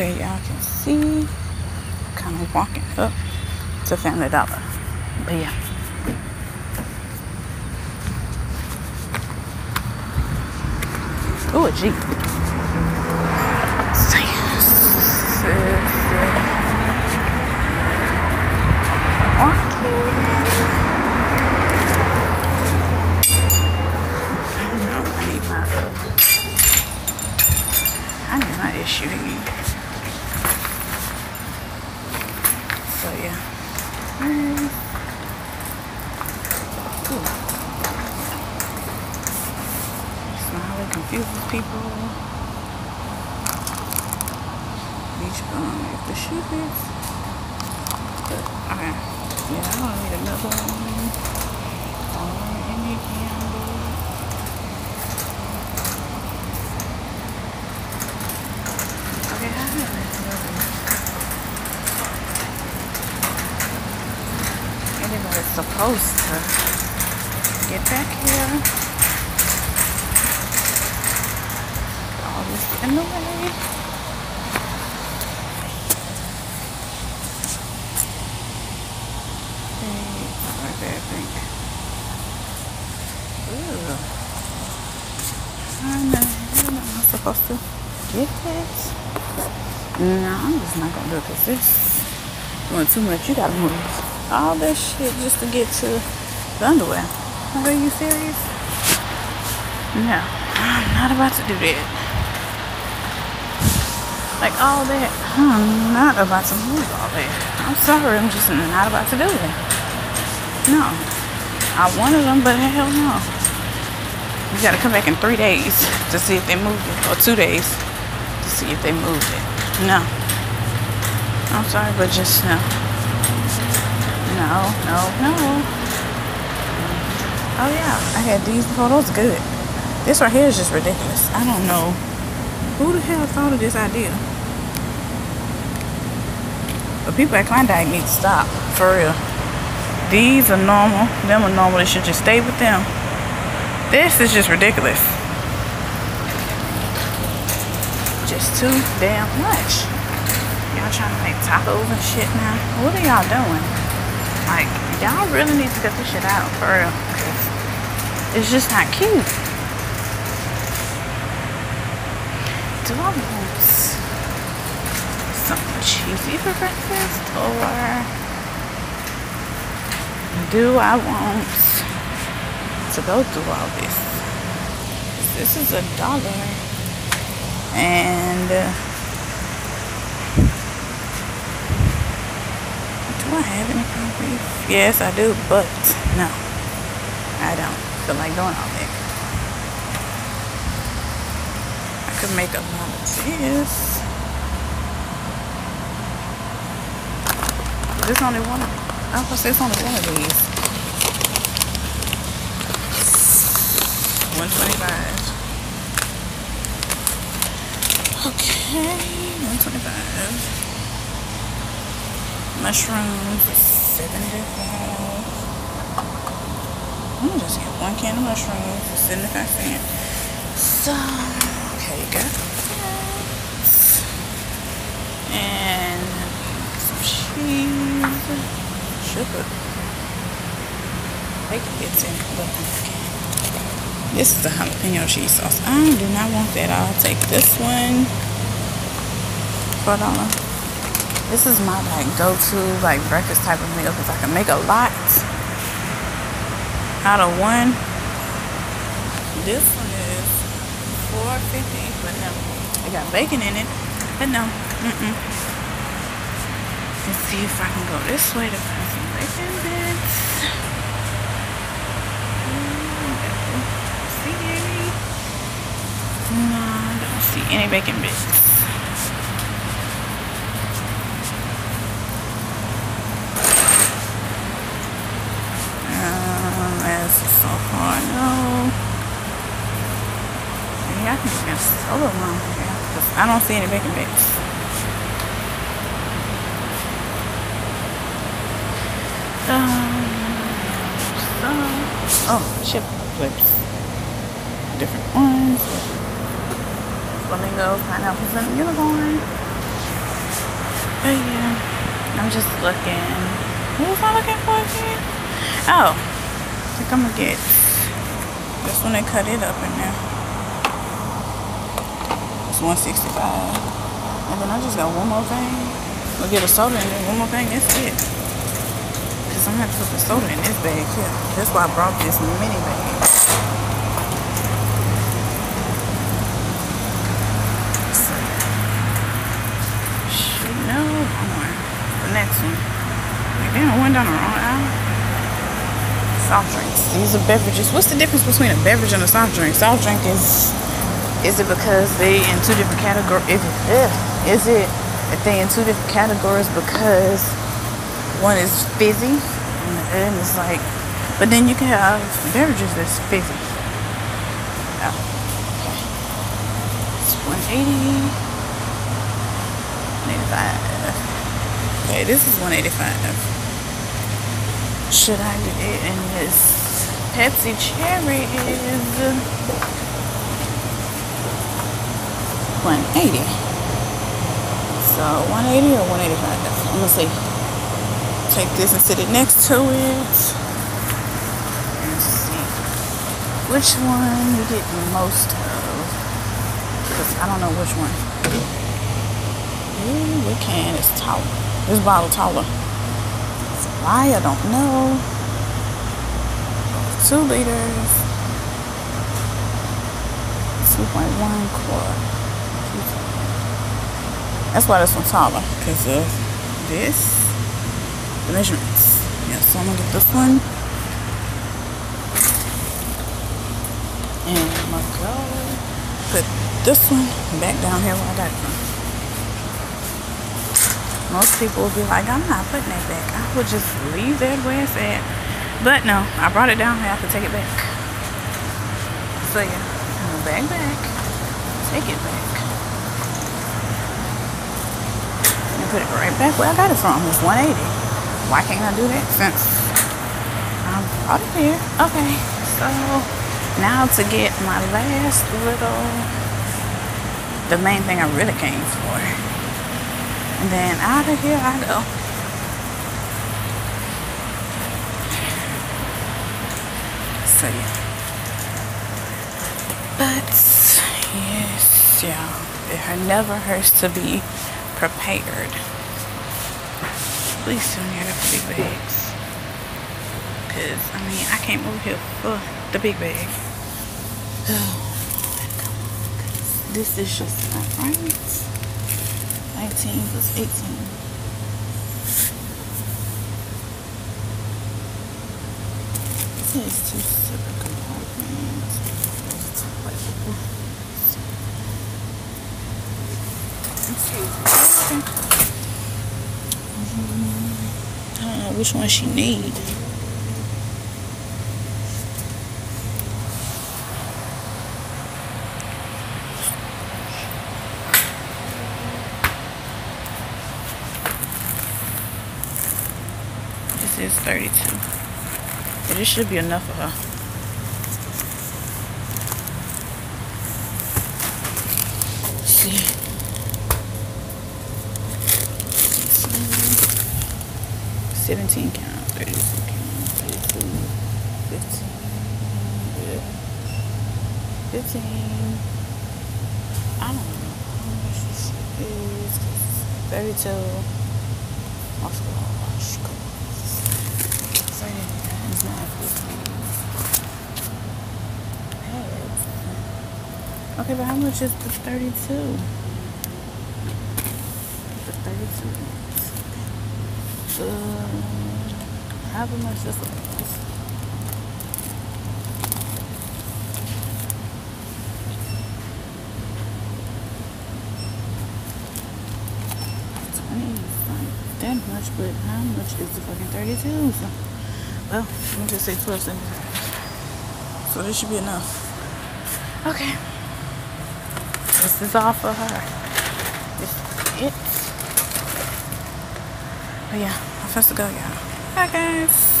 Okay, y'all can see. Kind of walking up to Family Dollar. But yeah. Oh, a Jeep. I need my issue again. So yeah. Ooh. Smiley confuses people. Beach bum if the shoe fits. But okay. Yeah, I don't need another one. Or any candle. Okay, I have another. Anybody's supposed to get back here. This the way. Right there, I think. Ooh. How in the hell am I supposed to get that? No, I'm just not gonna do it because this doing too much. You gotta move all this shit just to get to the underwear. Are you serious? No, I'm not about to do that. Like all that, I'm not about to move all that. I'm sorry, I'm just not about to do it. No, I wanted them, but hell no. You gotta come back in three days to see if they moved it, or two days to see if they moved it. No. I'm sorry, but just no. No, no, no. Oh yeah, I had these before. Those good. This right here is just ridiculous. I don't know who the hell thought of this idea. But people at Klondike need to stop. For real. These are normal. Them are normal. They should just stay with them. This is just ridiculous. Just too damn much. Y'all trying to make tacos and shit now? What are y'all doing? Like, y'all really need to cut this shit out, for real. it's just not cute. Do I cheesy for breakfast? Or do I want to go through all this? This is a dollar. And... Uh, Do I have any corned beef? Yes, I do, but no, I don't feel like doing all that. I could make a lot of this. There's only one. I was it's only one of these. One twenty-five. Okay, one twenty-five mushrooms for seventy-five. I'm gonna just get one can of mushrooms for seventy-five cents. So, okay, you got that. And some cheese, sugar. Gets in, but okay. This is the jalapeno cheese sauce. I do not want that. I'll take this one a dollar. This is my like go-to like breakfast type of meal because I can make a lot out of one. This one is four fifty, but no, it got bacon in it. But no, mm-mm. Let's see if I can go this way to find some bacon bits. See any? No, I don't see any bacon bits. Um, That's so hard. No. Maybe I can get solo one here. I don't see any bacon bits. Oh, chip clips. Different ones. Flamingo, pineapples, and unicorn. But yeah, I'm just looking. What was I looking for again? Oh, I think I'm gonna get this one. They cut it up in there. It's 165. And then I just got one more thing. We'll get a soda and then one more thing. That's it. Cause I'm gonna have to put the soda in this bag here. That's why I brought this mini bag. No. The next one. Damn, I went down the wrong aisle. Soft drinks. These are beverages. What's the difference between a beverage and a soft drink? Soft drink is, is it because they in two different categories? Is it, is it that they in two different categories because one is fizzy and it's like, but then you can have beverages that's fizzy. Okay. It's 180. 85. Okay, this is 185 Should I do it? in this Pepsi Cherry is 180 So 180 or 185 I'm gonna see. Take this and sit it next to it. And see which one you get most of. Because I don't know which one. Ooh, what can is taller. This bottle taller. Why? I don't know. Two liters. 2.1 quart. That's why this one's taller. Because this. The measurements. Yeah, so I'm to get this one. And I'm to go put this one back down here where I got it from. Most people would be like, I'm not putting that back. I would just leave that where it's at. But no, I brought it down here. I have to take it back. So yeah, I'm gonna bag back. Take it back. And put it right back where I got it from. It's 180. Why can't I do that since I'm out of here? Okay, so now to get my last little, the main thing I really came for. And then out of here I go. So yeah. But yes, yeah. It never hurts to be prepared. Please tell me the big bags. Cause I mean I came over here for the big bag. Oh, this is just not right. 19 plus 18. This is two separate compartments. I don't know which one she needs. This is 32. But it should be enough for her. See. Seventeen count, thirty-two count, thirty-two, fifteen, yeah. fifteen. I don't know how much this is. Thirty-two. Also, Okay, but how much is the 32? The 32 uh, how much this is? that much, but how much is the fucking 32? So, well, let me just say 12 cents. So this should be enough. Okay. This is all for her is it. But yeah, I'm supposed to go, y'all. Bye, guys.